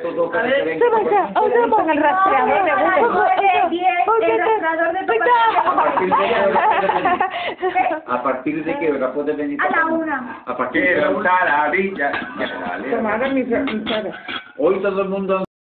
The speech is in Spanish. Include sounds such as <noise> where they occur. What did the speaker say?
Se Con el A partir de <laughs> puede venir? A la una. A partir de la una. Quiero usar la Hoy todo el mundo